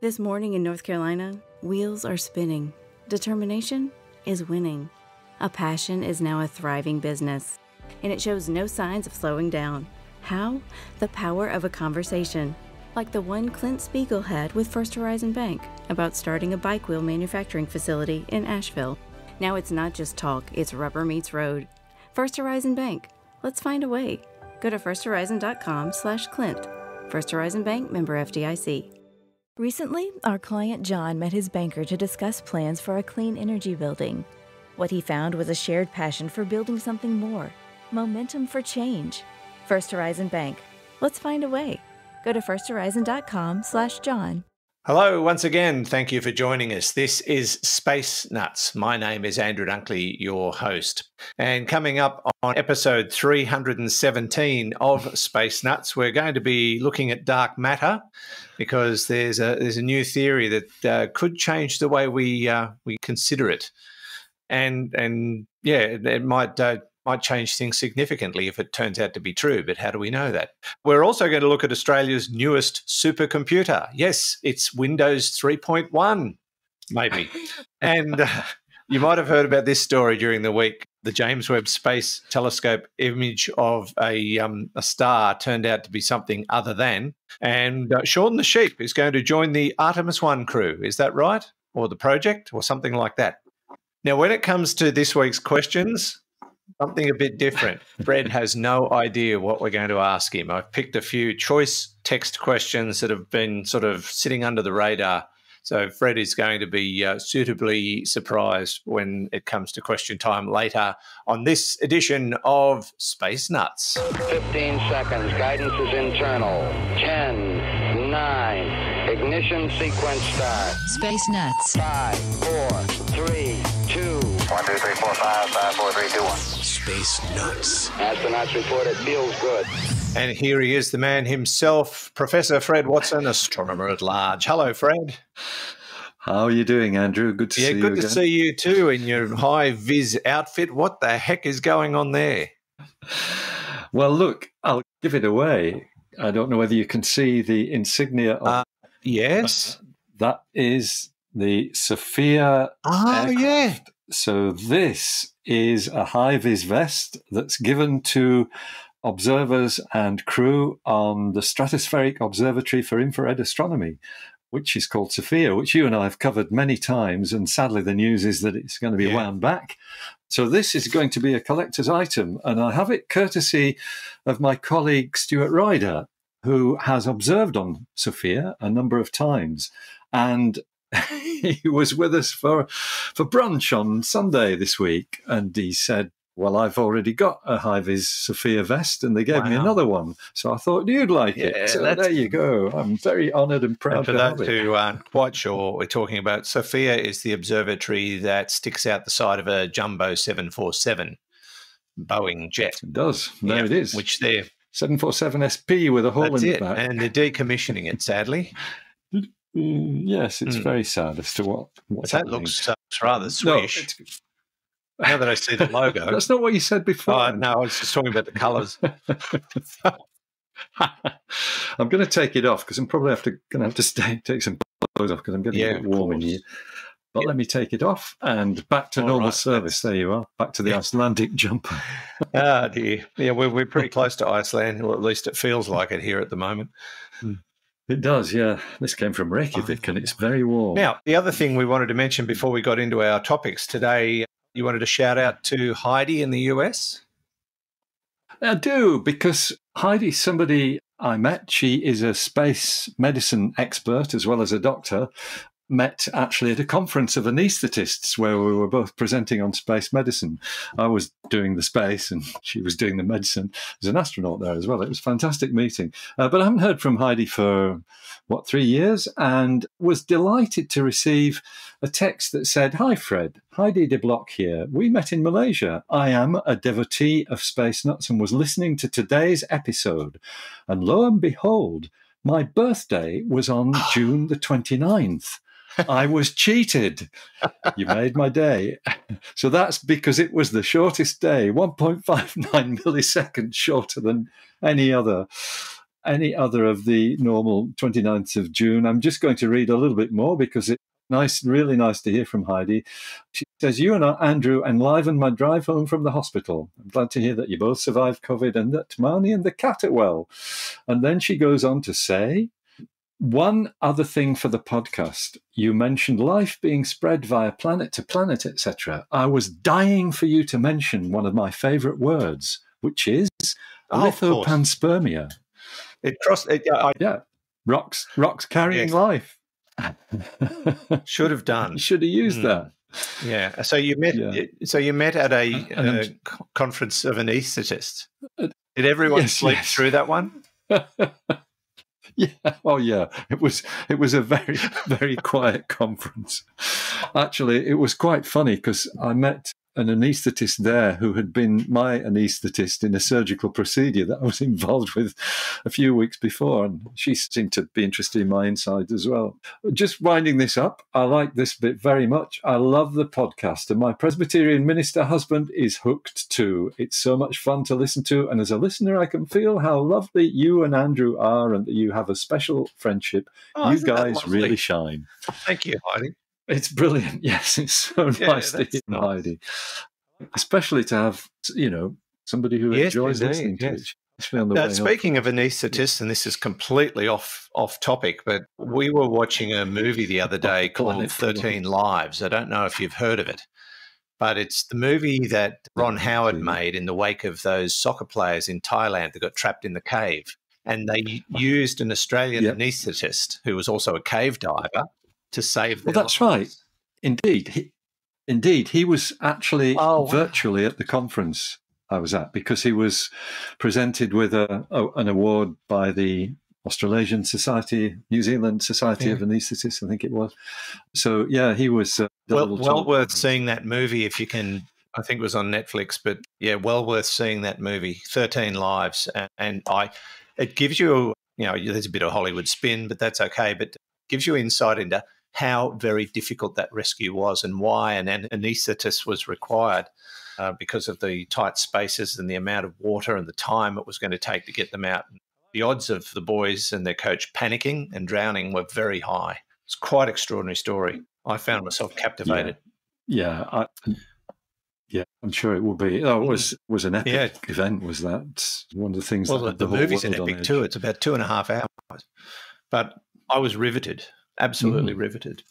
This morning in North Carolina, wheels are spinning. Determination is winning. A passion is now a thriving business, and it shows no signs of slowing down. How? The power of a conversation, like the one Clint Spiegel had with First Horizon Bank about starting a bike wheel manufacturing facility in Asheville. Now it's not just talk, it's rubber meets road. First Horizon Bank. Let's find a way. Go to firsthorizon.com slash Clint. First Horizon Bank member FDIC. Recently, our client John met his banker to discuss plans for a clean energy building. What he found was a shared passion for building something more, momentum for change. First Horizon Bank. Let's find a way. Go to firsthorizon.com/john. Hello, once again. Thank you for joining us. This is Space Nuts. My name is Andrew Dunkley, your host. And coming up on episode 317 of Space Nuts, we're going to be looking at dark matter because there's a there's a new theory that uh, could change the way we uh, we consider it, and and yeah, it, might uh, might change things significantly if it turns out to be true. But how do we know that? We're also going to look at Australia's newest supercomputer. Yes, it's Windows 3.1, maybe. and uh, you might have heard about this story during the week. The James Webb Space Telescope image of a, um, a star turned out to be something other than. And uh, Shaun the Sheep is going to join the Artemis 1 crew. Is that right? Or the project, or something like that. Now, when it comes to this week's questions, something a bit different. Fred has no idea what we're going to ask him. I've picked a few choice text questions that have been sort of sitting under the radar. So Fred is going to be uh, suitably surprised when it comes to question time later on this edition of Space Nuts. 15 seconds. Guidance is internal. 10, 9, ignition sequence start. Space Nuts. 5, 4, 3, 2, 1, 2, 3, 4, 5, 5, 4, 3, 2, 1. Space Nuts. Astronauts report it feels good. And here he is, the man himself, Professor Fred Watson, astronomer at large. Hello, Fred. How are you doing, Andrew? Good to yeah, see you. Yeah, good to again. see you too in your high vis outfit. What the heck is going on there? Well, look, I'll give it away. I don't know whether you can see the insignia. Of, Uh, Yes. that is the SOFIA. oh, aircraft. yeah. So this is a high vis vest that's given to observers and crew on the Stratospheric Observatory for Infrared Astronomy, which is called SOFIA, which you and I have covered many times. And sadly, the news is that it's going to be Yeah. wound back. So this is going to be a collector's item, and I have it courtesy of my colleague Stuart Ryder, who has observed on SOFIA a number of times, and he was with us for for brunch on Sunday this week, and he said. Well, I've already got a high vis SOFIA vest, and they gave me another one. So I thought you'd like Yeah, it. So there you go. I'm very honoured and proud And for those who aren't quite sure what we're talking about, SOFIA is the observatory that sticks out the side of a jumbo 747 Boeing jet. It does. There Yeah, it is. Which they're, 747 SP with a hole that's in it. the back. And they're decommissioning it, sadly. Mm, yes, it's Mm. very sad as to what what's that happening. looks, uh, rather swish. it's- now that I see the logo. That's not what you said before. Oh, no, I was just talking about the colours. I'm going to take it off because I'm probably have to going to have to stay, take some clothes off because I'm getting Yeah, a bit warm in here. But let me take it off and back to All normal right, service. There you are, back to the Yeah. Icelandic jumper. Ah, dear. Yeah, we're, we're pretty close to Iceland, or at least it feels like it here at the moment. It does, yeah. This came from Reykjavik and it's very warm. Now, the other thing we wanted to mention before we got into our topics today, you wanted to shout out to Heidi in the US. I do because Heidi's somebody I met. She is a space medicine expert as well as a doctor. Met actually at a conference of anaesthetists where we were both presenting on space medicine. I was doing the space and she was doing the medicine. There's an astronaut there as well. It was a fantastic meeting. Uh, but I haven't heard from Heidi for what three years and was delighted to receive a text that said, Hi, Fred. Heidi de Block here. We met in Malaysia. I am a devotee of Space Nuts and was listening to today's episode. And lo and behold, my birthday was on June the 29th. I was cheated. You made my day. So that's because it was the shortest day, 1.59 milliseconds shorter than any other. any other of the normal 29th of June. I'm just going to read a little bit more because it's nice, really nice to hear from Heidi. She says, You and Andrew enlivened my drive home from the hospital. I'm glad to hear that you both survived COVID and that Marnie and the cat are well. And then she goes on to say, one other thing for the podcast. You mentioned life being spread via planet to planet, etc. I was dying for you to mention one of my favorite words, which is Oh, lithopanspermia. It crossed. It, I Yeah. Rocks rocks carrying Yes. life. should have done. Should have used Mm. that. Yeah. So you met. Yeah. So you met at a, uh conference of anaesthetists. Uh, Did everyone yes, sleep yes. through that one? yeah. Oh, yeah. It was. It was a very, very quiet conference. Actually, it was quite funny because I met an anaesthetist there who had been my anaesthetist in a surgical procedure that I was involved with a few weeks before, and she seemed to be interested in my inside as well. Just winding this up, I like this bit very much. I love the podcast, and my Presbyterian minister husband is hooked too. It's so much fun to listen to, and as a listener, I can feel how lovely you and Andrew are, and that you have a special friendship. Oh, you guys really shine. Thank you, Heidi. It's brilliant. Yes, it's so Yeah, nice to hear nice. Heidi, especially to have you know somebody who Yes, enjoys indeed, listening to yes. it. On the Now, speaking of anaesthetists, and this is completely off off topic, but we were watching a movie the other day called Thirteen Lives. I don't know if you've heard of it, but it's the movie that Ron Howard made in the wake of those soccer players in Thailand that got trapped in the cave, and they used an Australian Yep. anaesthetist who was also a cave diver to save. Well, that's lives. right. Indeed, he, indeed, he was actually Oh, wow. virtually at the conference I was at because he was presented with a oh, an award by the Australasian Society, New Zealand Society Yeah. of Anaesthetists, I think it was. So yeah, he was uh, well, well worth seeing that movie if you can. I think it was on Netflix, but yeah, well worth seeing that movie, Thirteen Lives, and, and I, it gives you, you know, there's a bit of Hollywood spin, but that's okay. But gives you insight into how very difficult that rescue was and why an an- anaesthetist was required. Uh, because of the tight spaces and the amount of water and the time it was going to take to get them out. The odds of the boys and their coach panicking and drowning were very high. It's quite an extraordinary story. I found myself captivated. Yeah, I, yeah, I'm sure it will be. Oh, it was was an epic Yeah. event. Was that one of the things? Well, that the, the movie's an epic too. It's about two and a half hours, but I was riveted, absolutely Mm. riveted.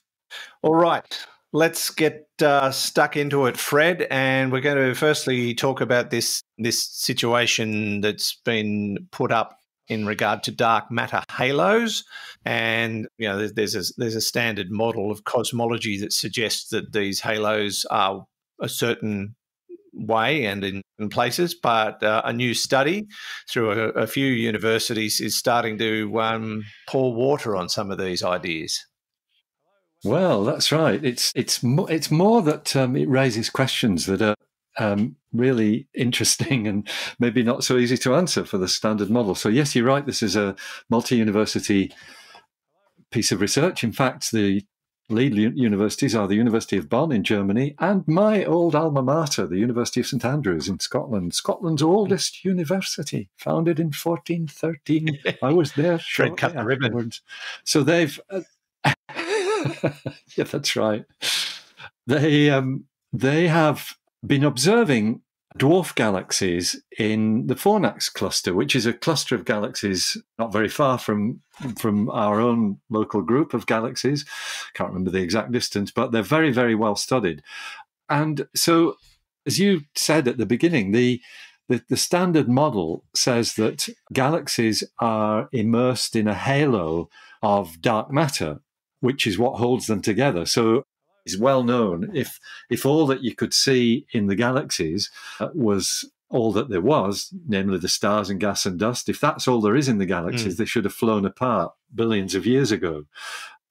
All right, let's get uh, stuck into it, Fred, and we're going to firstly talk about this this situation that's been put up in regard to dark matter halos, and you know there's there's a, there's a standard model of cosmology that suggests that these halos are a certain way and in, in places, but uh, a new study through a, a few universities is starting to um, pour water on some of these ideas. Well, that's right. It's it's mo- it's more that um, it raises questions that are um, really interesting and maybe not so easy to answer for the standard model. So yes, you're right. This is a multi-university piece of research. In fact, the lead universities are the University of Bonn in Germany and my old alma mater, the University of St Andrews in Scotland, Scotland's oldest university, founded in 1413. I was there Fred cut the ribbon. So they've. Uh, yeah, that's right. They um, they have been observing dwarf galaxies in the Fornax cluster, which is a cluster of galaxies not very far from from our own local group of galaxies. Can't remember the exact distance, but they're very very well studied. And so, as you said at the beginning, the the, the standard model says that galaxies are immersed in a halo of dark matter, which is what holds them together. So it's well known if if all that you could see in the galaxies uh, was all that there was, namely the stars and gas and dust, if that's all there is in the galaxies, they should have flown apart billions of years ago.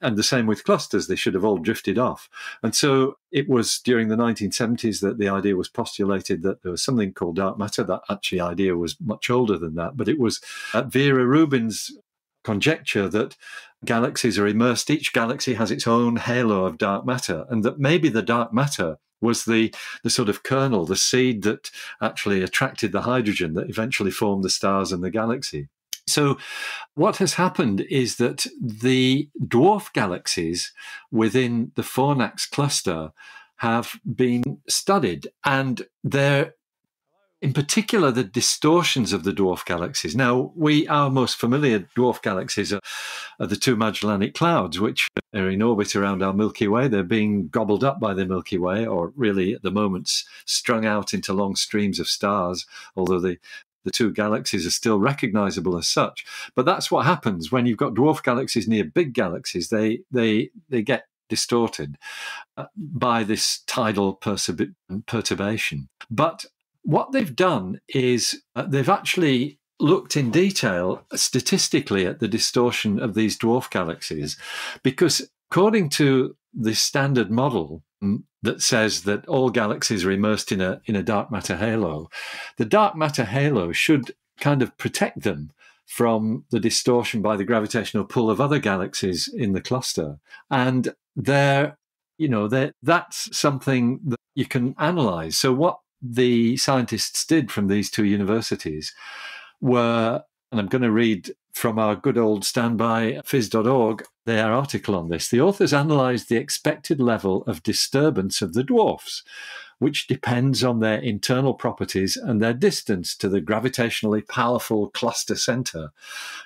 And the same with clusters, they should have all drifted off. And so it was during the 1970s that the idea was postulated that there was something called dark matter. That actually idea was much older than that, but it was at Vera Rubin's conjecture that galaxies are immersed, each galaxy has its own halo of dark matter, and that maybe the dark matter was the, the sort of kernel, the seed that actually attracted the hydrogen that eventually formed the stars and the galaxy. So, what has happened is that the dwarf galaxies within the Fornax cluster have been studied, and they're in particular the distortions of the dwarf galaxies. Now, we our most familiar dwarf galaxies are, are, the two Magellanic Clouds, which are in orbit around our Milky Way. They're being gobbled up by the Milky Way, or really at the moment strung out into long streams of stars, although the the two galaxies are still recognizable as such. But that's what happens when you've got dwarf galaxies near big galaxies. They they they get distorted uh, by this tidal perturbation. But what they've done is uh, they've actually looked in detail statistically at the distortion of these dwarf galaxies because according to the standard model mm, that says that all galaxies are immersed in a in a dark matter halo the dark matter halo should kind of protect them from the distortion by the gravitational pull of other galaxies in the cluster. And they're you know that that's something that you can analyze. So what the scientists did from these two universities were, and I'm going to read from our good old standby phys.org, their article on this. The authors analysed the expected level of disturbance of the dwarfs, which depends on their internal properties and their distance to the gravitationally powerful cluster centre.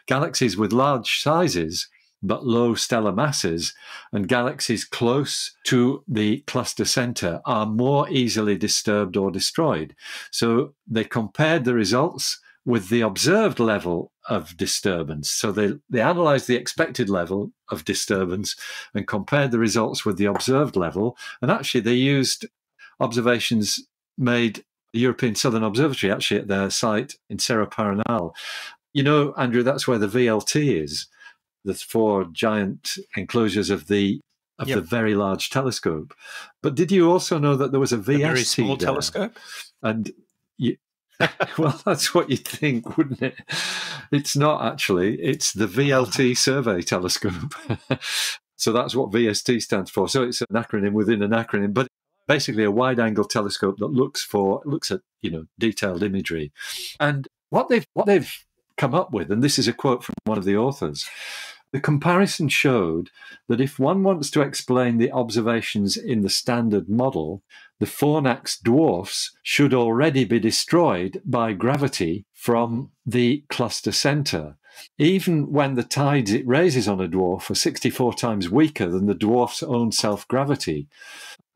Galaxies with large sizes but low stellar masses, and galaxies close to the cluster center are more easily disturbed or destroyed. So they compared the results with the observed level of disturbance. So they, they analyzed the expected level of disturbance and compared the results with the observed level. And actually, they used observations made the European Southern Observatory, actually at their site in Cerro Paranal. You know, Andrew, that's where the VLT is the four giant enclosures of the of yep. the very large telescope. But did you also know that there was a VST a very small there? telescope? And you, well, that's what you'd think, wouldn't it? It's not actually. It's the VLT ah. Survey Telescope. so that's what VST stands for. So it's an acronym within an acronym, but basically a wide-angle telescope that looks for looks at you know detailed imagery. And what they've what they've come up with, and this is a quote from one of the authors, the comparison showed that if one wants to explain the observations in the standard model, the Fornax dwarfs should already be destroyed by gravity from the cluster center. Even when the tides it raises on a dwarf are 64 times weaker than the dwarf's own self gravity.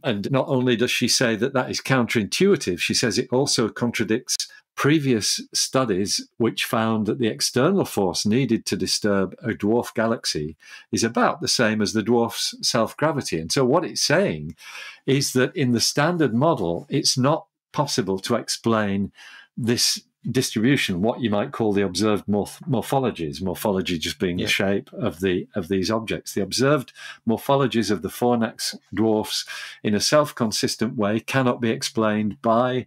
And not only does she say that that is counterintuitive, she says it also contradicts previous studies which found that the external force needed to disturb a dwarf galaxy is about the same as the dwarf's self gravity. And so, what it's saying is that in the standard model, it's not possible to explain this distribution, what you might call the observed morph- morphologies. Morphology just being yeah. the shape of the of these objects. The observed morphologies of the Fornax dwarfs in a self-consistent way cannot be explained by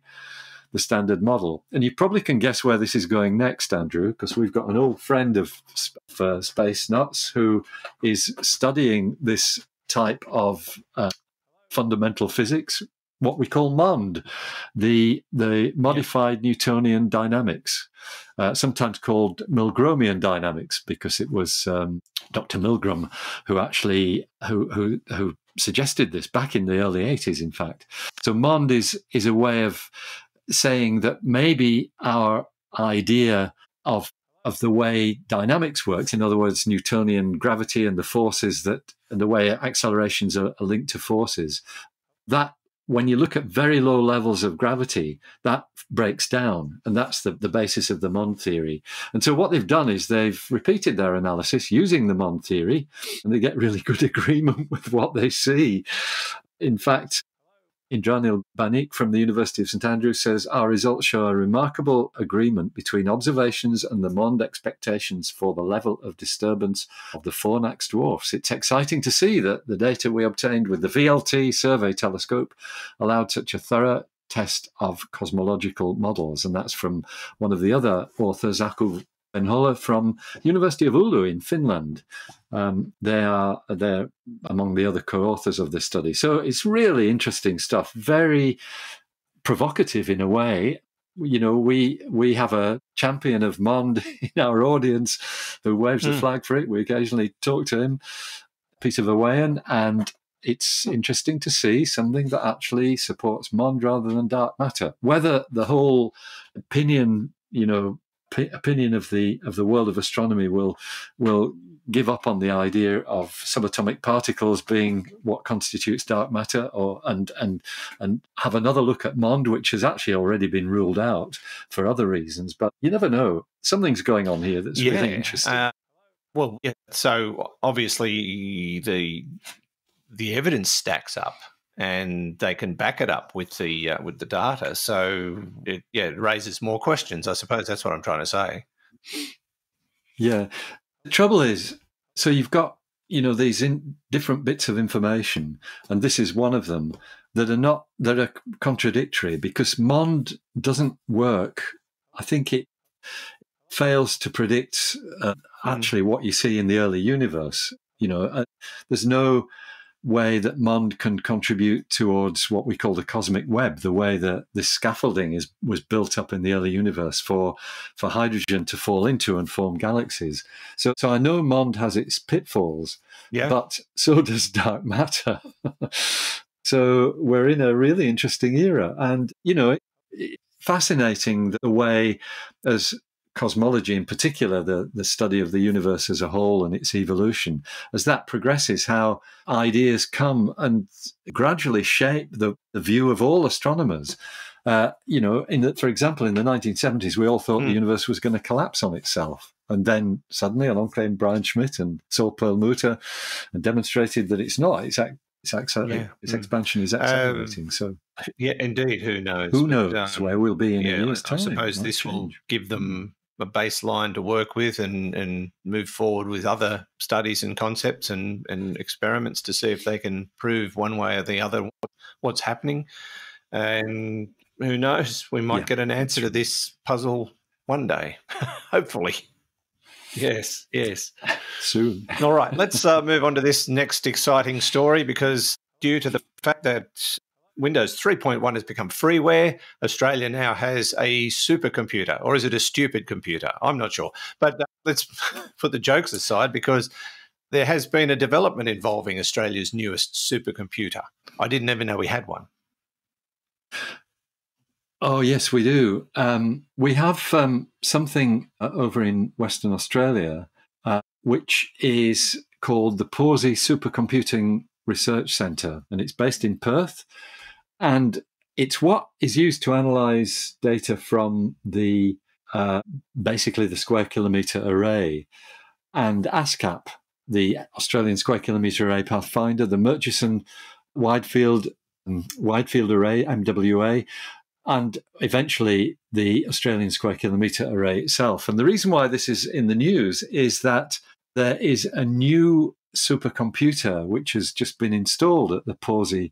the standard model. And you probably can guess where this is going next, Andrew, because we've got an old friend of uh, Space Nuts who is studying this type of uh, fundamental physics, what we call MOND, the the modified Newtonian dynamics, uh, sometimes called Milgromian dynamics, because it was um, Dr. Milgrom who actually who who who suggested this back in the early 80s in fact so mond is is a way of saying that maybe our idea of of the way dynamics works, in other words, Newtonian gravity and the forces that and the way accelerations are, are linked to forces, that when you look at very low levels of gravity, that breaks down. And that's the, the basis of the Mond theory. And so what they've done is they've repeated their analysis using the Mond theory, and they get really good agreement with what they see. In fact, Indranil Banik from the University of St Andrews says our results show a remarkable agreement between observations and the MOND expectations for the level of disturbance of the Fornax dwarfs. It's exciting to see that the data we obtained with the VLT survey telescope allowed such a thorough test of cosmological models. And that's from one of the other authors, Aku Venhola from University of Oulu in Finland. Um, they are they're among the other co-authors of this study. So it's really interesting stuff. Very provocative in a way. you know, we we have a champion of Mond in our audience who waves the Mm. flag for it. We occasionally talk to him, Peter Verweyen, and it's interesting to see something that actually supports Mond rather than dark matter. Whether the whole opinion, you know, opinion of the of the world of astronomy will will give up on the idea of subatomic particles being what constitutes dark matter, or and and and have another look at Mond, which has actually already been ruled out for other reasons. But you never know; something's going on here that's really interesting. Uh, well, yeah, so obviously the the evidence stacks up, and they can back it up with the uh, with the data. So it, yeah, it raises more questions. I suppose that's what I'm trying to say. Yeah. The trouble is, so you've got, you know, these in different bits of information, and this is one of them that are not, that are contradictory because MOND doesn't work. I think it fails to predict uh, actually what you see in the early universe. You know, uh, there's no way that MOND can contribute towards what we call the cosmic web, the way that this scaffolding is was built up in the early universe for for hydrogen to fall into and form galaxies. So, so I know MOND has its pitfalls, Yeah, but so does dark matter. so we're in a really interesting era, and you know, it, it- fascinating the way as cosmology in particular the, the study of the universe as a whole and its evolution as that progresses how ideas come and gradually shape the, the view of all astronomers uh, you know in the, for example in the 1970s we all thought Hmm. the universe was going to collapse on itself and then suddenly along came Brian Schmidt and Saul Perlmutter and demonstrated that it's not it's ac- it's, acceler- Yeah. its Hmm. expansion is accelerating so yeah, indeed. Who knows? who But, knows um, where we'll be in yeah, a year's I time suppose Might this will give them a baseline to work with and, and move forward with other studies and concepts and, and experiments to see if they can prove one way or the other what's happening. And who knows, we might Yeah, get an answer to this puzzle one day, hopefully. Yes, yes. soon All right, let's uh, move on to this next exciting story because due to the fact that Windows 3.1 has become freeware, Australia now has a supercomputer, or is it a stupid computer? I'm not sure. But uh, let's put the jokes aside because there has been a development involving Australia's newest supercomputer. I didn't even know we had one. Oh, yes, we do. Um, we have um, something uh, over in Western Australia, uh, which is called the Pawsey Supercomputing Research Centre, and it's based in Perth. And it's what is used to analyze data from the uh, basically the square kilometre array and ASKAP, the Australian Square Kilometre Array Pathfinder, the Murchison Wide Field um, Wide Field Array (MWA), and eventually the Australian Square Kilometre Array itself. And the reason why this is in the news is that there is a new supercomputer which has just been installed at the Pawsey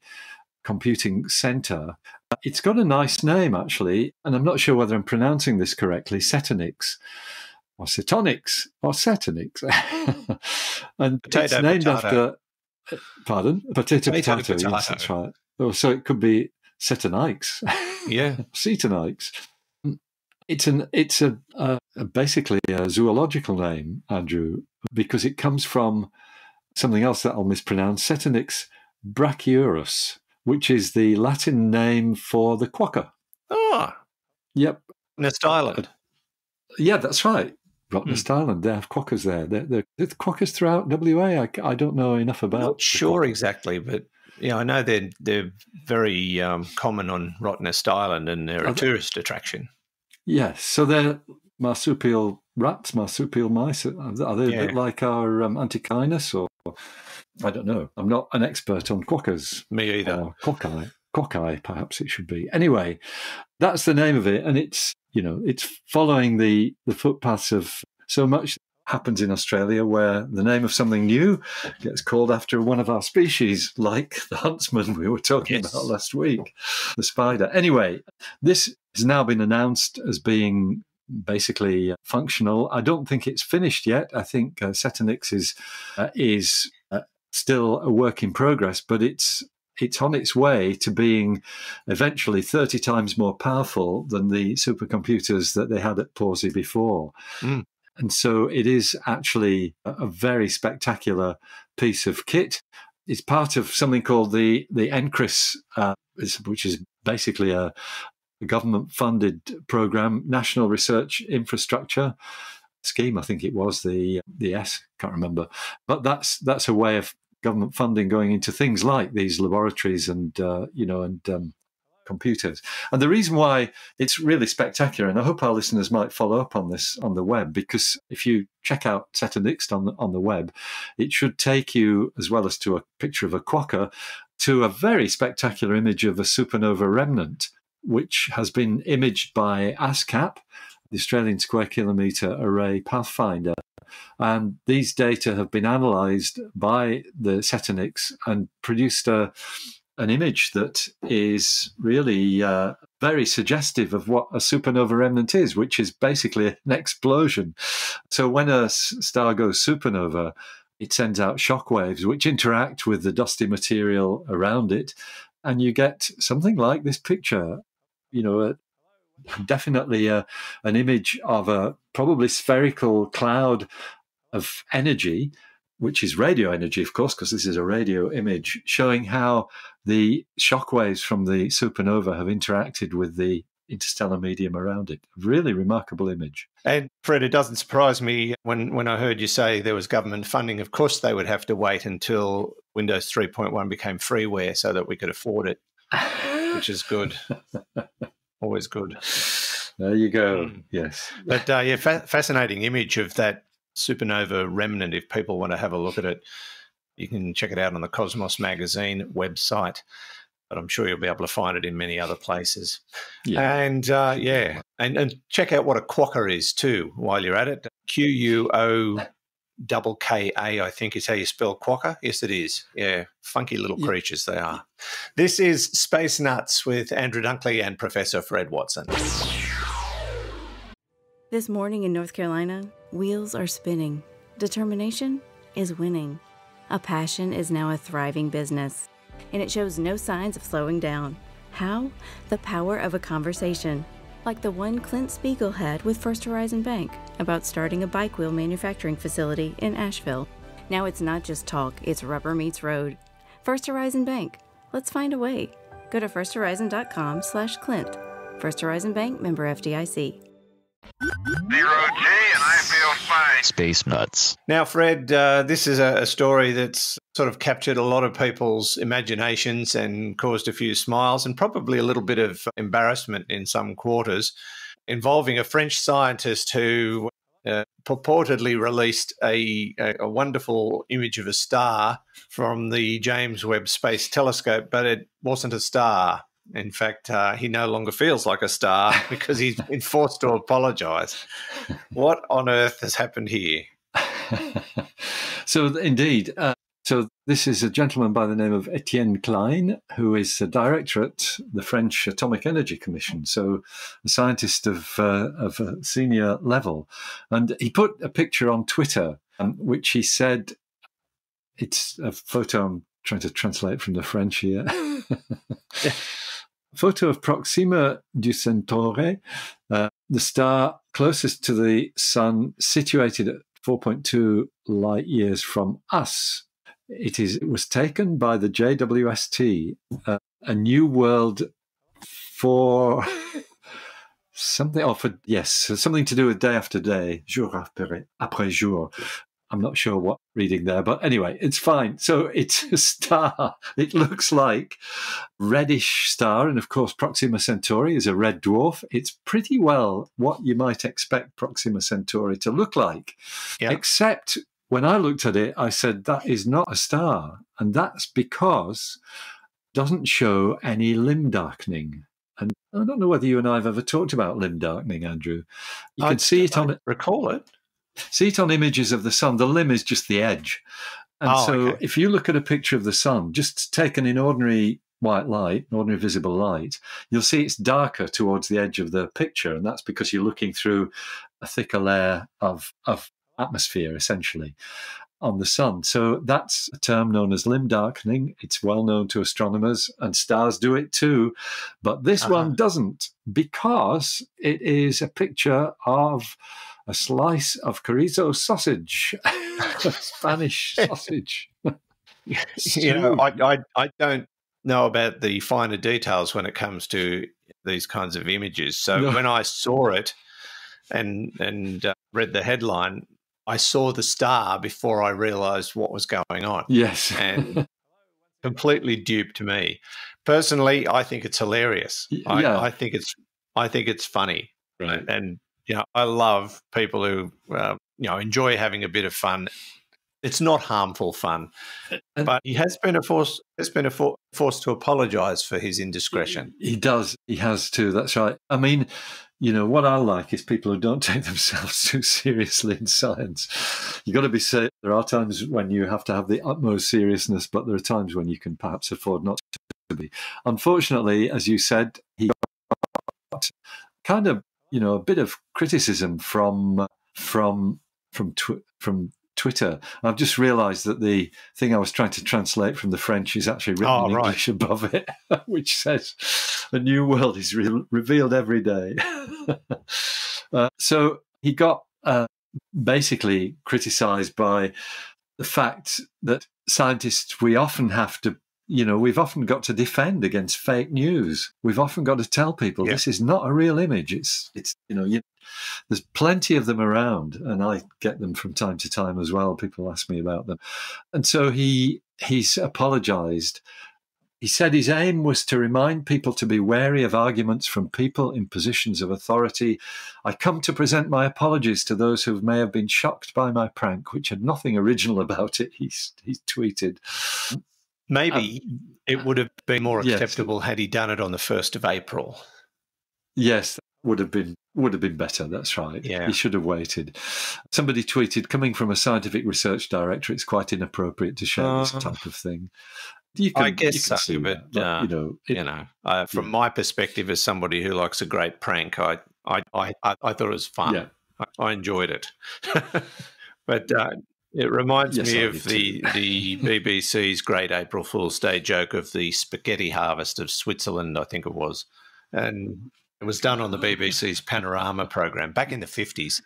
Computing Centre. It's got a nice name, actually, and I'm not sure whether I'm pronouncing this correctly Setonix or Setonix or Setonix. and Potato, it's named potato. after, uh, pardon? Potato, Potato, potato, yes, that's right. Oh, so it could be Setonix. Yeah. Setonix. It's an it's a, a, a basically a zoological name, Andrew, because it comes from something else that I'll mispronounce, Setonix brachyurus, which is the Latin name for the quokka. Oh, Yep, Nest Island. yeah, that's right. Hmm. Rottnest Island, they have quokkas there. They're, they're, they're quokkas throughout WA. I, I don't know enough about. Not sure exactly, but yeah, I know they're they're very um, common on Rottnest Island, and they're a they- tourist attraction. Yes, so they're marsupial rats, marsupial mice. Are they a Yeah. bit like our um, Antechinus or I don't know. I'm not an expert on quokkas Me either. or quokkai. Quokkai, perhaps it should be. Anyway, that's the name of it, and it's you know it's following the the footpaths of so much happens in Australia where the name of something new gets called after one of our species, like the huntsman we were talking Yes. about last week, the spider. Anyway, this has now been announced as being basically functional. I don't think it's finished yet. I think uh, Setonix is uh, is still a work in progress, but it's it's on its way to being eventually 30 times more powerful than the supercomputers that they had at Pawsey before. Mm. And so it is actually a, very spectacular piece of kit. It's part of something called the the NCRIS, uh, which is basically a, a government funded program, National Research Infrastructure scheme. I think it was the the S. Can't remember, but that's that's a way of government funding going into things like these laboratories and uh, you know and um, computers. And the reason why it's really spectacular, and I hope our listeners might follow up on this on the web, because if you check out Setonix on on the web, it should take you, as well as to a picture of a quokka, to a very spectacular image of a supernova remnant, which has been imaged by ASKAP, the Australian Square Kilometre Array Pathfinder. And these data have been analysed by the Setonix and produced a, an image that is really uh, very suggestive of what a supernova remnant is, which is basically an explosion. So when a star goes supernova, it sends out shock waves which interact with the dusty material around it, and you get something like this picture. You know, definitely a, an image of a probably spherical cloud of energy, which is radio energy, of course, because this is a radio image showing how the shock waves from the supernova have interacted with the interstellar medium around it. Really remarkable image. And Fred, it doesn't surprise me when, when I heard you say there was government funding. Of course, they would have to wait until Windows 3.1 became freeware so that we could afford it, which is good. Always good. There you go. Mm. Yes. But uh, yeah, fa- fascinating image of that supernova remnant. If people want to have a look at it, you can check it out on the Cosmos magazine website. But I'm sure you'll be able to find it in many other places. Yeah. And uh, yeah, and, and check out what a quokka is too while you're at it. Q U O double K A, I think is how you spell quokka. Yes, it is. Yeah, funky little yeah. creatures they are. This is Space Nuts with Andrew Dunkley and Professor Fred Watson. This morning in North Carolina, wheels are spinning. Determination is winning. A passion is now a thriving business, and it shows no signs of slowing down. How? The power of a conversation, like the one Clint Spiegel had with First Horizon Bank about starting a bike wheel manufacturing facility in Asheville. Now it's not just talk, it's rubber meets road. First Horizon Bank. Let's find a way. Go to firsthorizon.com slash Clint. First Horizon Bank member FDIC. Zero G, and I. Space nuts. Now, Fred, uh, this is a, a, story that's sort of captured a lot of people's imaginations and caused a few smiles and probably a little bit of embarrassment in some quarters, involving a French scientist who uh, purportedly released a, a, a, wonderful image of a star from the James Webb Space Telescope, but it wasn't a star. In fact, uh, he no longer feels like a star because he's been forced to apologize. What on earth has happened here? so, indeed, uh, so this is a gentleman by the name of Etienne Klein, who is a director at the French Atomic Energy Commission, so a scientist of, uh, of a senior level. And he put a picture on Twitter, um, which he said, it's a photo I'm trying to translate from the French here. photo of Proxima du Centaure, uh, the star closest to the Sun, situated at 4.2 light years from us. It is. It was taken by the JWST, uh, a new world for something. Oh, for yes, something to do with day after day, jour après, après jour. I'm not sure what reading there, but anyway, it's fine. So it's a star. It looks like reddish star, and of course, Proxima Centauri is a red dwarf. It's pretty well what you might expect Proxima Centauri to look like, yeah. except when I looked at it, I said that is not a star, and that's because it doesn't show any limb darkening. And I don't know whether you and I have ever talked about limb darkening, Andrew. You I, can see it on it. Recall it. See it on images of the sun. The limb is just the edge. And oh, so okay. if you look at a picture of the sun, just taken in ordinary white light, ordinary visible light, you'll see it's darker towards the edge of the picture. And that's because you're looking through a thicker layer of, of atmosphere, essentially. on the sun. So that's a term known as limb darkening. It's well known to astronomers, and stars do it too. But this Uh-huh. one doesn't because it is a picture of a slice of chorizo sausage, Spanish sausage. you know, I, I I don't know about the finer details when it comes to these kinds of images. So No. when I saw it and and uh, read the headline, I saw the star before I realised what was going on. yes. And- Completely duped to me. Personally, I think it's hilarious. Y- I, yeah. I think it's I think it's funny, right. and you know, I love people who uh, you know enjoy having a bit of fun. It's not harmful fun, And- but he has been a force has been a for, forced to apologise for his indiscretion. He does. He has too. That's right. I mean, you know, what I like is people who don't take themselves too seriously in science. You've got to be safe. There are times when you have to have the utmost seriousness, but there are times when you can perhaps afford not to be. Unfortunately, as you said, he got kind of, you know, a bit of criticism from from from tw- from Twitter. I've just realised that the thing I was trying to translate from the French is actually written Oh, in right. English above it, which says, "A new world is re- revealed every day." uh, so he got uh, basically criticised by the fact that scientists we often have to. You know, we've often got to defend against fake news. We've often got to tell people Yeah. this is not a real image. It's, it's, you know, you, there's plenty of them around, and I get them from time to time as well. People ask me about them, and so he he's apologised. He said his aim was to remind people to be wary of arguments from people in positions of authority. I come to present my apologies to those who may have been shocked by my prank, which had nothing original about it. he, he's tweeted. Maybe it would have been more yes. acceptable had he done it on the first of April. Yes, that would have been would have been better. That's right. Yeah. He should have waited. Somebody tweeted, coming from a scientific research director, it's quite inappropriate to share this Uh, type of thing. You I can- guess you can so, but, that, uh, you know, it- you know, uh, from yeah. my perspective as somebody who likes a great prank, I I I, I I thought it was fun. yeah, I, I enjoyed it. but uh, it reminds Yes, me of the, the BBC's great April Fool's Day joke of the spaghetti harvest of Switzerland, I think it was. And it was done on the BBC's Panorama program back in the 50s.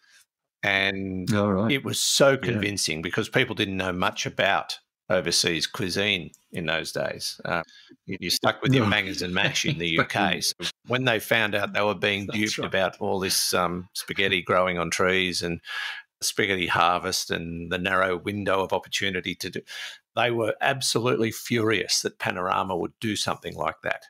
And all right. it was so convincing because people didn't know much about overseas cuisine in those days. Uh, you- you're stuck with your bangers and mash in the UK. So when they found out they were being duped right. about all this um, spaghetti growing on trees and spaghetti harvest and the narrow window of opportunity to do, they were absolutely furious that Panorama would do something like that.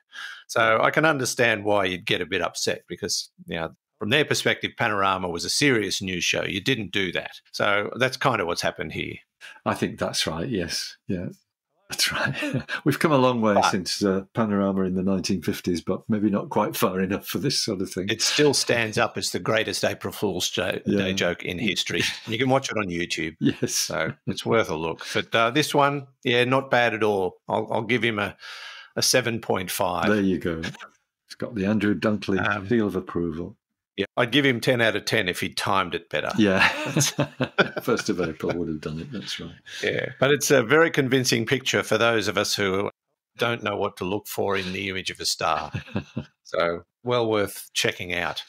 So mm. I can understand why you'd get a bit upset because, you know, from their perspective, Panorama was a serious news show. You didn't do that. So that's kind of what's happened here. I think that's right. Yes, yeah, that's right. We've come a long way But- since uh, Panorama in the 1950s, but maybe not quite far enough for this sort of thing. It still stands up as the greatest April Fool's jo- Yeah. Day joke in history. You can watch it on YouTube. yes. So it's worth a look. But uh, this one, yeah, not bad at all. I'll, I'll give him a, a 7.5. there you go. It's got the Andrew Dunkley Um, seal of approval. Yeah, I'd give him 10 out of 10 if he timed it better. Yeah. First of April would have done it. That's right. Yeah. But it's a very convincing picture for those of us who don't know what to look for in the image of a star. So well worth checking out.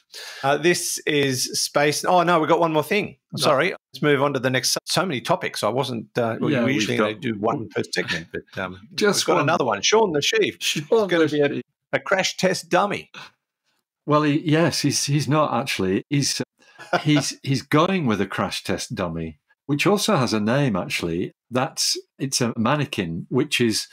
Uh, this is space. Oh no, we've got one more thing. No. Sorry, let's move on to the next. So many topics. I wasn't. Uh, well, Yeah, we usually got- do one per segment, but um, Just got one. another one. Shaun the sheep. Shaun gonna be a- A crash test dummy. Well, he, yes, he's he's not actually. He's he's he's going with a crash test dummy, which also has a name. Actually, that's it's a mannequin, which is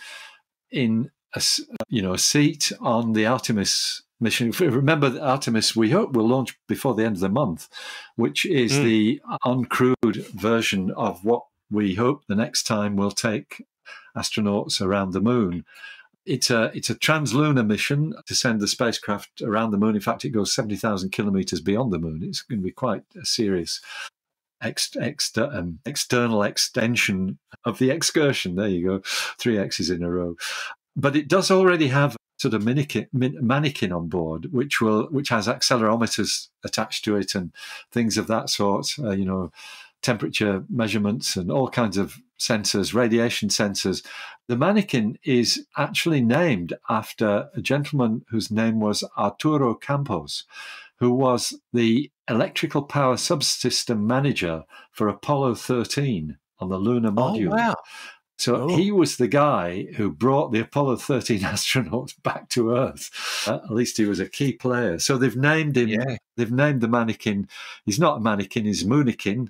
in a you know a seat on the Artemis mission. Remember, the Artemis we hope will launch before the end of the month, which is Mm. the uncrewed version of what we hope the next time will take astronauts around the moon. It's a it's a translunar mission to send the spacecraft around the moon. In fact, it goes seventy thousand kilometers beyond the moon. It's going to be quite a serious ex, um, external extension of the excursion. There you go, three X's in a row. But it does already have sort of mannequin, mannequin on board, which will which has accelerometers attached to it and things of that sort. Uh, you know, temperature measurements and all kinds of sensors, radiation sensors. The mannequin is actually named after a gentleman whose name was Arturo Campos, who was the electrical power subsystem manager for Apollo 13 on the lunar module. Oh, wow. So Oh. he was the guy who brought the Apollo 13 astronauts back to Earth. Uh, at least he was a key player. So they've named him. Yeah. They've named the mannequin. He's not a mannequin. He's Moonikin.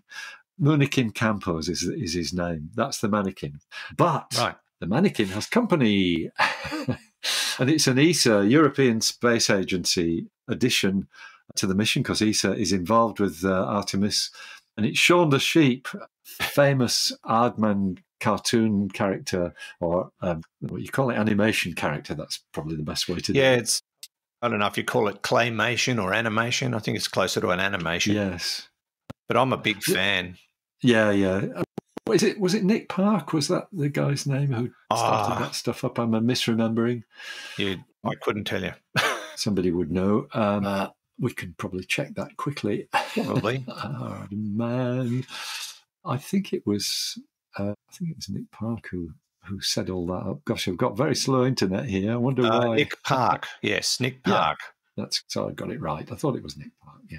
Moonikin Campos is is his name. That's the mannequin. But Right. the mannequin has company, and it's an ESA European Space Agency addition to the mission because ESA is involved with uh, Artemis, and it's Shaun the Sheep, famous Aardman cartoon character or um, what you call it animation character. That's probably the best way to Yeah, do it. Yeah, it's, I don't know if you call it claymation or animation. I think it's closer to an animation. Yes. But I'm a big fan. Yeah, yeah. Uh, Was it was it Nick Park? Was that the guy's name who started Ah. that stuff up? I'm misremembering. You, I couldn't tell you. Somebody would know. Um, uh, we can probably check that quickly. Probably. Hard man. I think it was. Uh, I think it was Nick Park who who set all that up. Gosh, I've got very slow internet here. I wonder Uh, why. Nick Park. Yes, Nick Yeah. That's so I got it right. I thought it was Nick Park. Yeah,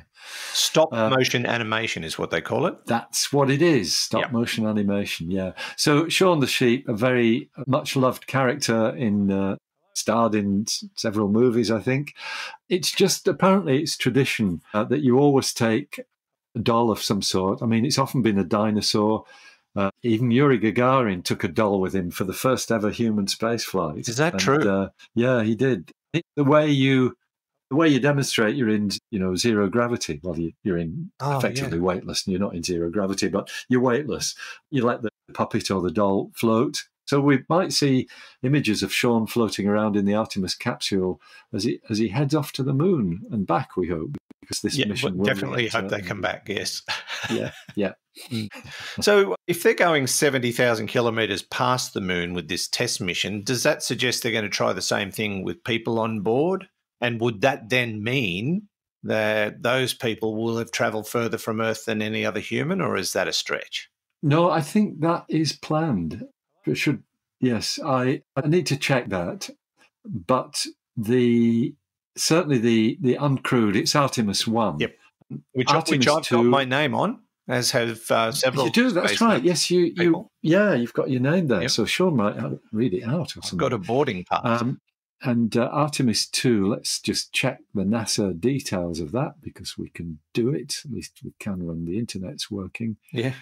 Stop Uh, motion animation is what they call it. that's what it is. Stop Yeah. motion animation. Yeah. So Shaun the Sheep, a very much loved character in. Uh, starred in several movies, I think. It's just apparently it's tradition uh, that you always take a doll of some sort. I mean, it's often been a dinosaur. Uh, even Yuri Gagarin took a doll with him for the first ever human space flight. Is that And, true? Uh, yeah, he did. It- the way you, the way you demonstrate you're in, you know, zero gravity. Well, you, you're in Oh, effectively weightless, and you're not in zero gravity, but you're weightless. You let the puppet or the doll float. So we might see images of Shaun floating around in the Artemis capsule as he as he heads off to the moon and back. We hope because this Yeah, mission will definitely hope uh, they come back. Yes. Yeah, yeah. So, if they're going 70,000 kilometers past the moon with this test mission, does that suggest they're going to try the same thing with people on board? And would that then mean that those people will have traveled further from Earth than any other human, or is that a stretch? No, I think that is planned. It should yes, I I need to check that. But the certainly the the uncrewed, it's Artemis One. Yep. Which, which Artemis I've got my name on, as have uh, several. You do, that's right. Yes, you, you. Yeah, you've got your name there. Yep. So Shaun might uh, read it out or I've got a boarding pass. Um, and uh, Artemis 2, let's just check the NASA details of that because we can do it. At least we can when the internet's working. yeah.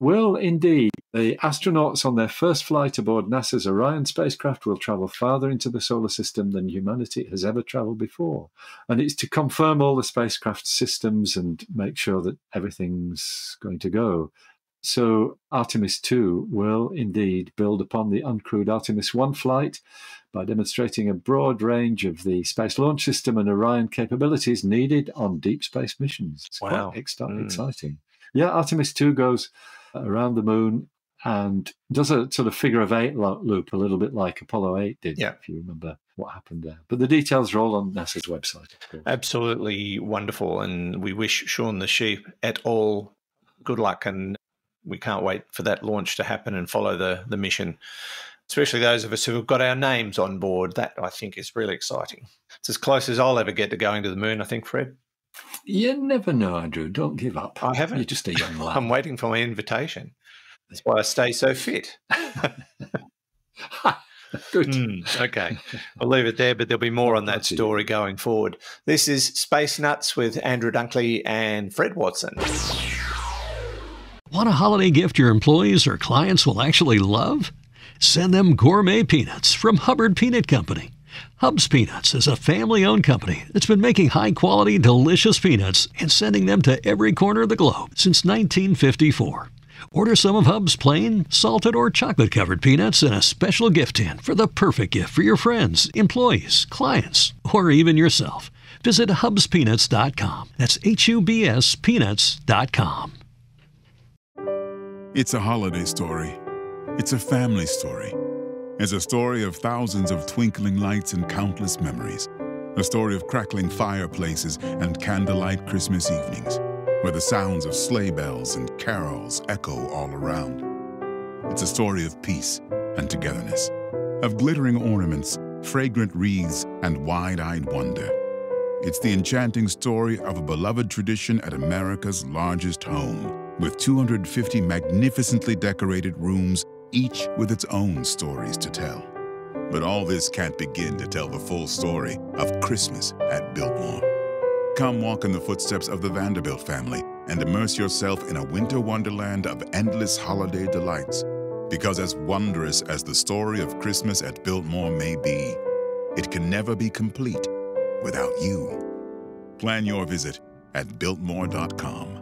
Will indeed. The astronauts on their first flight aboard NASA's Orion spacecraft will travel farther into the solar system than humanity has ever traveled before. And it's to confirm all the spacecraft systems and make sure that everything's going to go. So Artemis 2 will indeed build upon the uncrewed Artemis 1 flight by demonstrating a broad range of the Space Launch System and Orion capabilities needed on deep space missions. It's Wow. quite exci- Mm. exciting. Yeah, Artemis 2 goes around the moon and does a sort of figure of eight loop, a little bit like Apollo 8 did, Yeah. if you remember what happened there. But the details are all on NASA's website. Absolutely wonderful. And we wish Shaun the Sheep et al. good luck. And we can't wait for that launch to happen and follow the, the mission, especially those of us who have got our names on board. That I think is really exciting. It's as close as I'll ever get to going to the moon, I think, Fred. You never know, Andrew. Don't give up. I haven't. You're just a young lad. I'm waiting for my invitation. That's why I stay so fit. Good. Mm, okay. I'll leave it there, but there'll be more on that story going forward. This is Space Nuts with Andrew Dunkley and Fred Watson. Want a holiday gift your employees or clients will actually love? Send them gourmet peanuts from Hubbard Peanut Company. Hubs Peanuts is a family owned company that's been making high quality, delicious peanuts and sending them to every corner of the globe since 1954. Order some of Hub's plain, salted, or chocolate covered peanuts in a special gift tin for the perfect gift for your friends, employees, clients, or even yourself. Visit hubspeanuts.com. That's H U B S peanuts.com. It's a holiday story. It's a family story. It's a story of thousands of twinkling lights and countless memories. A story of crackling fireplaces and candlelight Christmas evenings. where the sounds of sleigh bells and carols echo all around. It's a story of peace and togetherness, of glittering ornaments, fragrant wreaths, and wide eyed wonder. It's the enchanting story of a beloved tradition at America's largest home, with 250 magnificently decorated rooms, each with its own stories to tell. But all this can't begin to tell the full story of Christmas at Biltmore. Come walk in the footsteps of the Vanderbilt family and immerse yourself in a winter wonderland of endless holiday delights. Because as wondrous as the story of Christmas at Biltmore may be, it can never be complete without you. Plan your visit at Biltmore.com.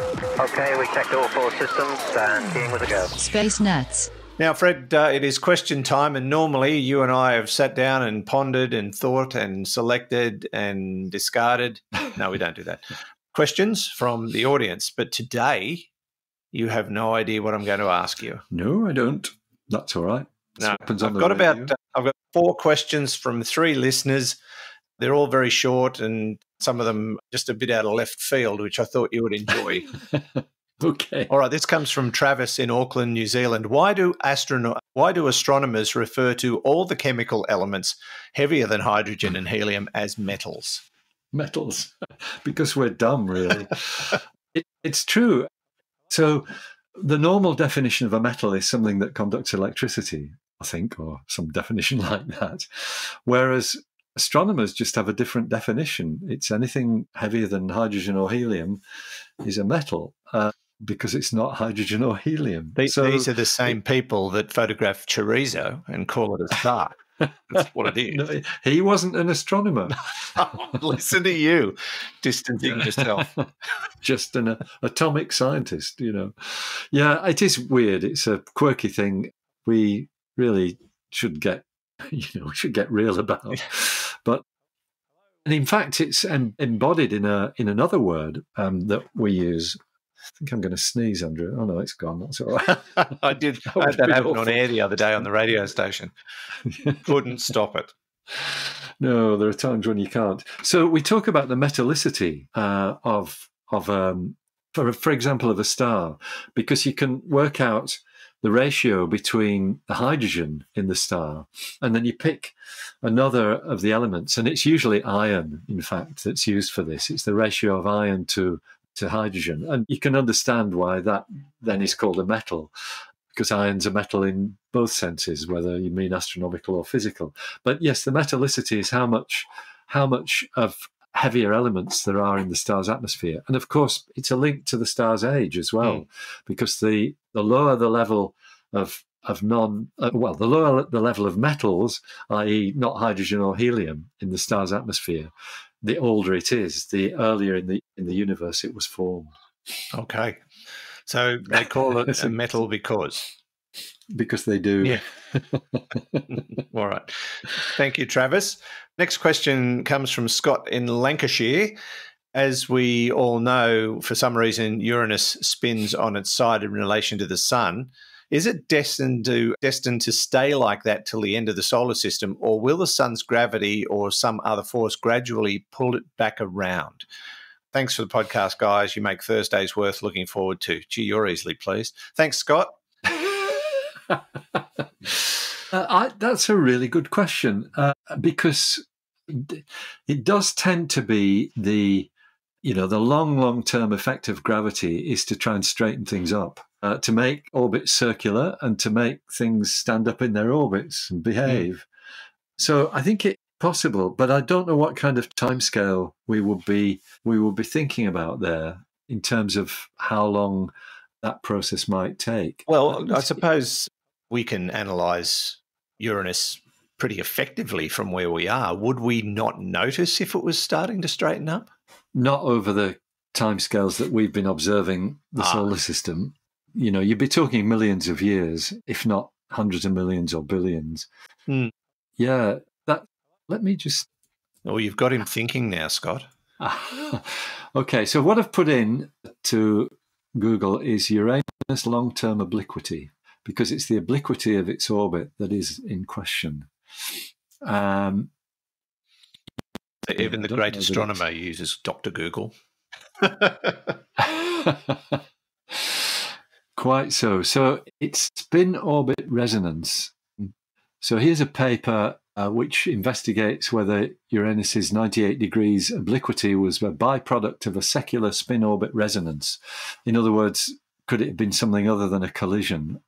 Okay, we checked all four systems and skiing with a go. Space Nuts. Now, Fred, uh, it is question time, and normally you and I have sat down and pondered and thought and selected and discarded. No, we don't do that. Questions from the audience, but today you have no idea what I'm going to ask you. No, I don't. That's all right. This No, happens I've the got radio. about uh, I've got four questions from three listeners. They're all very short, and some of them just a bit out of left field, which I thought you would enjoy. okay. All right, this comes from Travis in Auckland, New Zealand. Why do astrono- Why do astronomers refer to all the chemical elements heavier than hydrogen and helium as metals? metals because we're dumb, really. it, it's true. So, the normal definition of a metal is something that conducts electricity, I think, or some definition like that. Whereas astronomers just have a different definition. It's anything heavier than hydrogen or helium is a metal. Uh, because it's not hydrogen or helium. These, these are the same people that photograph chorizo and call it a star. That's what it No, he wasn't an astronomer. Listen to you, distancing yourself. just an uh, atomic scientist, you know. Yeah, it is weird. It's a quirky thing. We really should get, you know, we should get real about. And in fact, it's em- embodied in a in another word um, that we use. I think I'm going to sneeze under it. Oh no, it's gone. That's all right. I did. That I had that happen on air the other day on the radio station. Couldn't stop it. no, there are times when you can't. So we talk about the metallicity uh, of of um, for for example of a star, because you can work out the ratio between the hydrogen in the star, and then you pick another of the elements, and it's usually iron. In fact, that's used for this. It's the ratio of iron to to hydrogen, and you can understand why that then is called a metal. Because iron's a metal in both senses, whether you mean astronomical or physical. But yes, the metallicity is how much how much of heavier elements there are in the star's atmosphere, and of course, it's a link to the star's age as well, hmm. because the the lower the level of of non uh, well, the lower the level of metals, i.e., not hydrogen or helium, in the star's atmosphere, the older it is, the earlier in the in the universe it was formed. Okay. So they call it a metal because. Because they do. Yeah. All right. Thank you, Travis. Next question comes from Scott in Lancashire. As we all know, for some reason, Uranus spins on its side in relation to the sun. Is it destined to destined to stay like that till the end of the solar system, or will the sun's gravity or some other force gradually pull it back around? Thanks for the podcast, guys. You make Thursdays worth looking forward to. Gee, you're easily pleased. Thanks, Scott. Uh, I, that's a really good question uh, because it does tend to be the you know the long long term effect of gravity is to try and straighten things up uh, to make orbits circular and to make things stand up in their orbits and behave so i think it's possible but i don't know what kind of timescale we would be we would be thinking about there in terms of how long that process might take Well, I suppose we can analyze Uranus pretty effectively from where we are. Would we not notice if it was starting to straighten up? Not over the timescales that we've been observing the Ah. solar system. You know, you'd be talking millions of years, if not hundreds of millions or billions. Hmm. Yeah, that. Let me just. Oh, you've got him thinking now, Scott. okay, so what I've put in to Google is Uranus long-term obliquity because it's the obliquity of its orbit that is in question. Um, Even the great that astronomer uses Dr. Google. Quite so. So it's spin orbit resonance. So here's a paper uh, which investigates whether Uranus's 98 degrees obliquity was a byproduct of a secular spin orbit resonance. In other words, could it have been something other than a collision?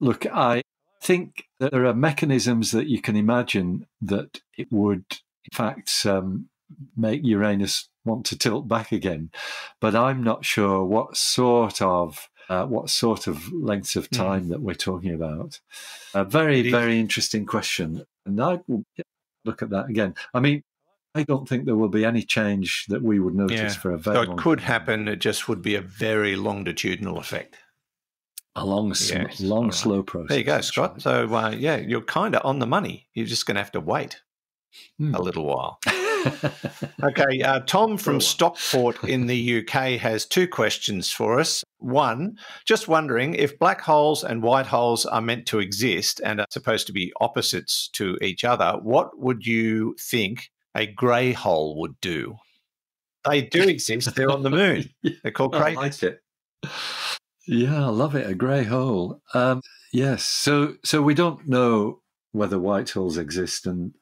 Look, I think that there are mechanisms that you can imagine that it would, in fact, um, make Uranus want to tilt back again. But I'm not sure what sort of uh, what sort of lengths of time that we're talking about. A very, is- very interesting question, and I will look at that again. I mean, I don't think there will be any change that we would notice Yeah. for a very So long it could time. happen. It just would be a very longitudinal effect. a long, Yes, long, right. slow process. There you go, Scott. right. So, uh, yeah, you're kind of on the money. You're just going to have to wait Hmm. A little while. Okay, uh, Tom from Stockport in the UK has two questions for us. One, just wondering if black holes and white holes are meant to exist and are supposed to be opposites to each other, what would you think a grey hole would do? They do exist. They're on the moon. They're called I craters. like it. Yeah, I love it. A grey hole. Um, yes. So, so we don't know whether white holes exist, and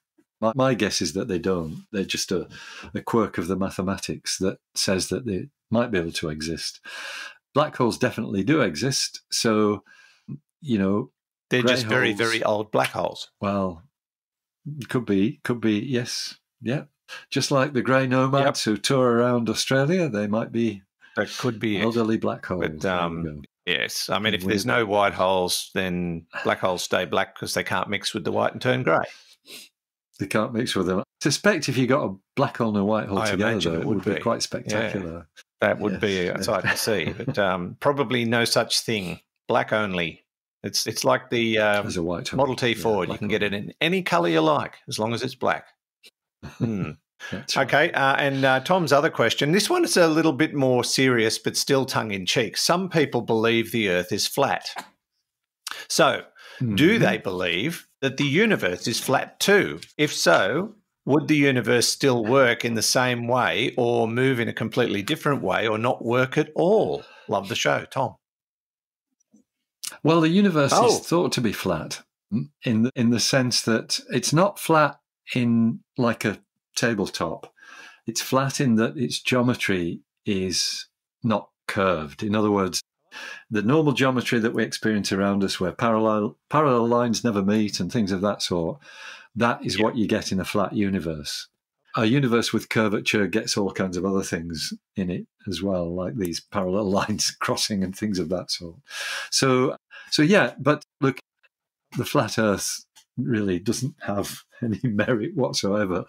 my, my guess is that they don't. They're just a, a quirk of the mathematics that says that they might be able to exist. Black holes definitely do exist. So, you know, They're just very, holes. very old black holes. well, could be, could be. Yes, yeah. Just like the grey nomads who tour around Australia, they might be That could be it. elderly black holes. But, um. Yes. I mean, if there's no white holes, then black holes stay black because they can't mix with the white and turn grey. They can't mix with them. I suspect if you got a black hole and a white hole I together, though, it would be, be. quite spectacular. That would Yes, be a yeah. sight to see, but um, probably no such thing. Black only. It's it's like the um, a white hole. Model T Yeah, Ford. you can get it in any colour you like, as long as it's black. Hmm. Right. Okay, uh, and uh, Tom's other question. This one is a little bit more serious, but still tongue in cheek. Some people believe the Earth is flat. So, do Mhm. they believe that the universe is flat too? If so, would the universe still work in the same way or move in a completely different way or not work at all? Love the show, Tom. Well, the universe Oh. is thought to be flat mm, in the, in the sense that it's not flat in like a tabletop. It's flat in that its geometry is not curved. In other words, the normal geometry that we experience around us, where parallel parallel lines never meet and things of that sort, that is what you get in a flat universe. A universe with curvature gets all kinds of other things in it as well, like these parallel lines crossing and things of that sort. So, so yeah, but look, the flat Earth really doesn't have any merit whatsoever.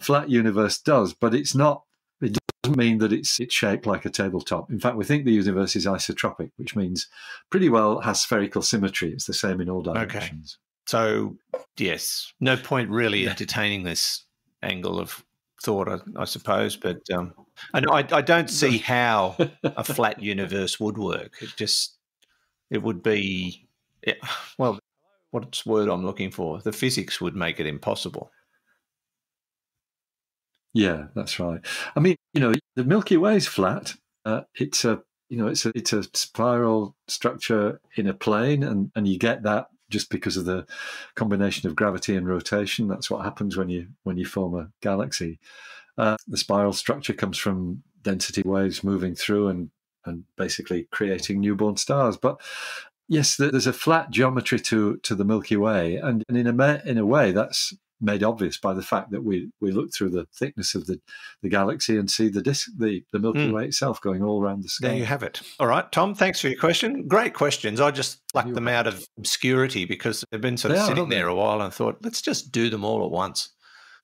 Flat universe does, but it's not. It doesn't mean that it's it's shaped like a tabletop. In fact, we think the universe is isotropic, which means pretty well has spherical symmetry. It's the same in all directions. Okay. So, yes, no point really entertaining this angle of thought, I, I suppose. But um, and I, I don't see how a flat universe would work. It just it would be it, well, what's the word I'm looking for? The physics would make it impossible. Yeah, that's right. I mean, you know, the Milky Way is flat. Uh, it's a you know, it's a it's a spiral structure in a plane, and and you get that just because of the combination of gravity and rotation. That's what happens when you when you form a galaxy. Uh, the spiral structure comes from density waves moving through and and basically creating newborn stars. But yes, there's a flat geometry to to the Milky Way, and, and in a in a way that's made obvious by the fact that we we look through the thickness of the, the galaxy and see the disk the, the Milky Hmm. Way itself going all around the sky. There you have it. All right, Tom, thanks for your question. Great questions. I just plucked them out of obscurity because they've been sort of are, sitting there a while and thought, let's just do them all at once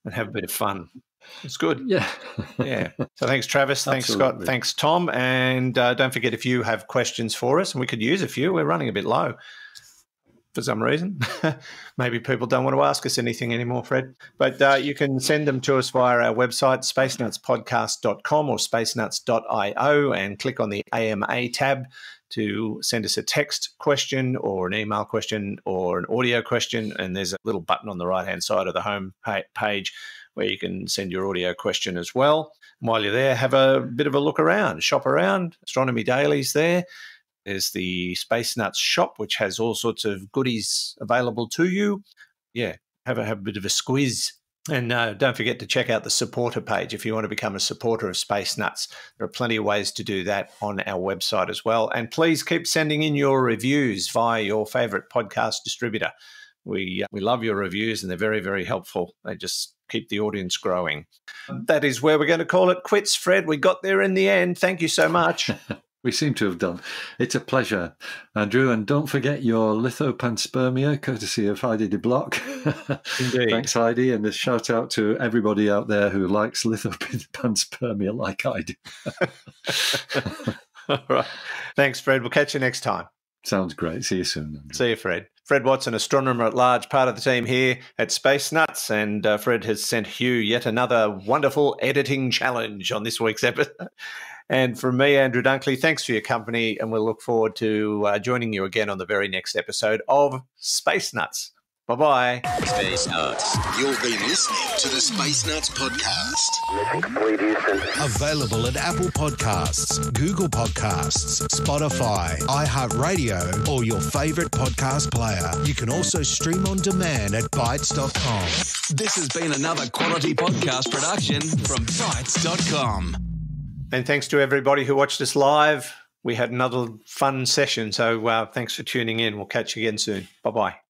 and have a bit of fun. It's good. Yeah. Yeah. So thanks, Travis. Thanks, Scott. Thanks, Tom. And uh, don't forget if you have questions for us, and we could use a few, we're running a bit low for some reason. Maybe people don't want to ask us anything anymore, Fred. But uh, you can send them to us via our website, spacenutspodcast.com or spacenuts.io, and click on the AMA tab to send us a text question or an email question or an audio question. And there's a little button on the right hand side of the home page where you can send your audio question as well. And while you're there, have a bit of a look around, shop around. Astronomy Daily's there. There's the Space Nuts shop, which has all sorts of goodies available to you. Yeah, have a, have a bit of a squeeze. And uh, don't forget to check out the supporter page if you want to become a supporter of Space Nuts. There are plenty of ways to do that on our website as well. And please keep sending in your reviews via your favorite podcast distributor. We, uh, we love your reviews and they're very, very helpful. They just keep the audience growing. That is where we're going to call it quits, Fred. We got there in the end. Thank you so much. We seem to have done. It's a pleasure, Andrew. And don't forget your lithopanspermia, courtesy of Heidi de Block. Indeed. Thanks, Heidi. And a shout out to everybody out there who likes lithopanspermia like I do. All right. Thanks, Fred. We'll catch you next time. Sounds great. See you soon. Andrew. See you, Fred. Fred Watson, astronomer at large, part of the team here at Space Nuts. And uh, Fred has sent Hugh yet another wonderful editing challenge on this week's episode. And from me, Andrew Dunkley, thanks for your company. And we'll look forward to uh, joining you again on the very next episode of Space Nuts. Bye bye. Space Nuts. You've been listening to the Space Nuts podcast. Mission complete, Houston. Available at Apple Podcasts, Google Podcasts, Spotify, iHeartRadio, or your favorite podcast player. You can also stream on demand at bitesz.com. This has been another quality podcast production from bitesz.com. And thanks to everybody who watched us live. We had another fun session. So uh, thanks for tuning in. We'll catch you again soon. Bye bye.